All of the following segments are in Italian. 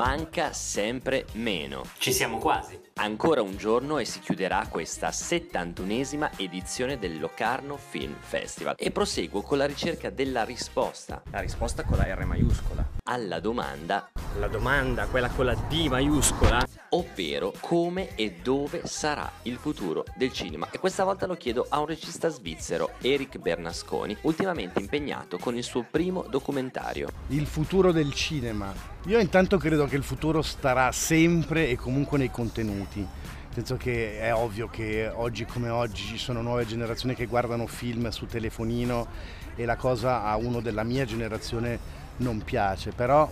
manca sempre meno. Ci siamo quasi. Ancora un giorno e si chiuderà questa 71esima edizione del Locarno Film Festival e proseguo con la ricerca della risposta. La risposta con la R maiuscola. Alla domanda La domanda, quella con la D maiuscola. ovvero come e dove sarà il futuro del cinema. E questa volta lo chiedo a un regista svizzero, Eric Bernasconi, ultimamente impegnato con il suo primo documentario. Il futuro del cinema. Io intanto credo che il futuro starà sempre e comunque nei contenuti. Nel senso che è ovvio che oggi come oggi ci sono nuove generazioni che guardano film su telefonino e la cosa a uno della mia generazione non piace, però,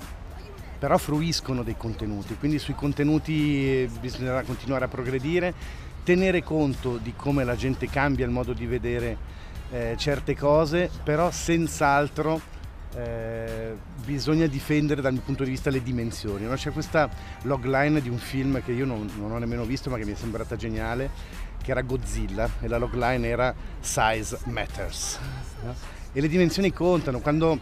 però fruiscono dei contenuti, quindi sui contenuti bisognerà continuare a progredire, tenere conto di come la gente cambia il modo di vedere eh, certe cose, però senz'altro eh, bisogna difendere dal mio punto di vista le dimensioni. no? C'è questa logline di un film che io non, non ho nemmeno visto ma che mi è sembrata geniale, che era Godzilla e la logline era Size Matters. no? E le dimensioni contano, quando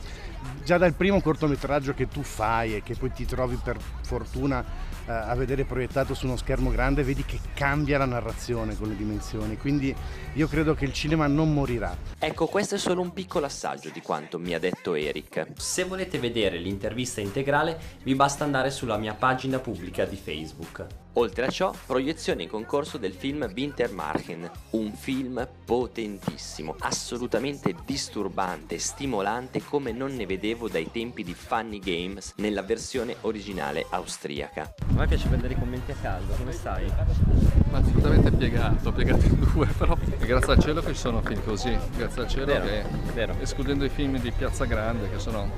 già dal primo cortometraggio che tu fai e che poi ti trovi per fortuna eh, a vedere proiettato su uno schermo grande, vedi che cambia la narrazione con le dimensioni. Quindi io credo che il cinema non morirà. Ecco, questo è solo un piccolo assaggio di quanto mi ha detto Eric. Se volete vedere l'intervista integrale, vi basta andare sulla mia pagina pubblica di Facebook. Oltre a ciò, proiezione in concorso del film Wintermarchen, un film potentissimo, assolutamente disturbante, stimolante come non ne vedevo dai tempi di Funny Games nella versione originale austriaca. A me piace prendere i commenti a caldo, come stai? Ma assolutamente piegato, piegato in due, però grazie al cielo che ci sono film così, grazie al cielo Vero, che, vero. escludendo i film di Piazza Grande che sono,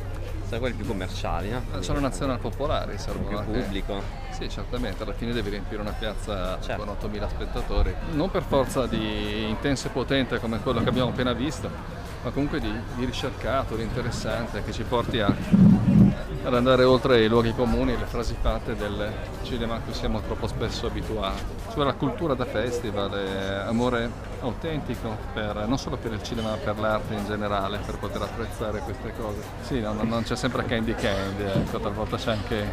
Sono quelli più commerciali, no? sono nazional popolari, servono più anche- pubblico. Sì, certamente, alla fine devi riempire una piazza Certo. con 8.000 spettatori, non per forza di intenso e potente come quello che abbiamo appena visto, ma comunque di, di ricercato, di interessante, che ci porti a, ad andare oltre i luoghi comuni, le frasi fatte del cinema a cui siamo troppo spesso abituati. Cioè la cultura da festival, e amore autentico, per- non solo per il cinema ma per l'arte in generale, per poter apprezzare queste cose. Sì, no, non c'è sempre Candy Candy, ecco, talvolta c'è anche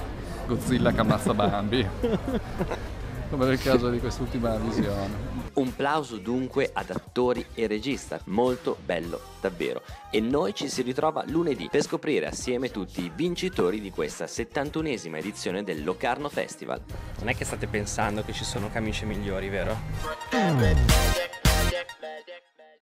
Godzilla che ammazza Bambi, come nel caso di quest'ultima visione. Un plauso dunque ad attori e regista, molto bello davvero. E noi ci si ritrova lunedì per scoprire assieme tutti i vincitori di questa 71esima edizione del Locarno Festival. Non è che state pensando che ci sono camicie migliori, vero? Everybody,